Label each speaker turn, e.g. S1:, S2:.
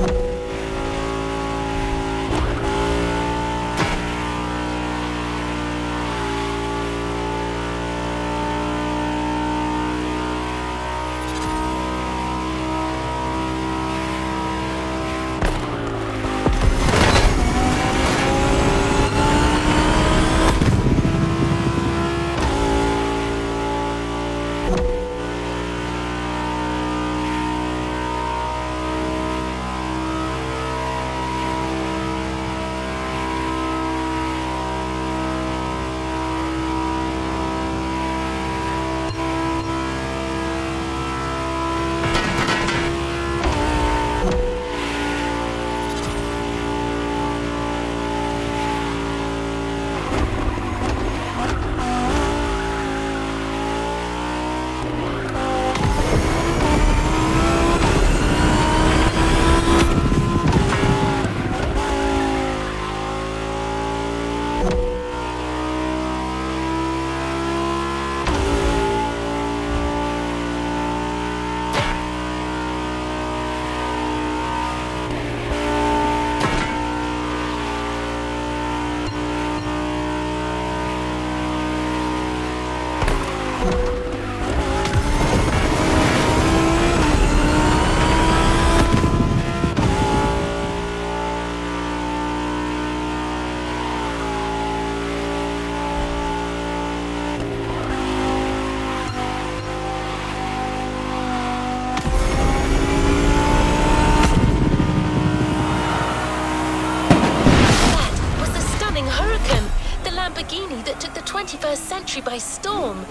S1: you Lamborghini that took the 21st century by storm.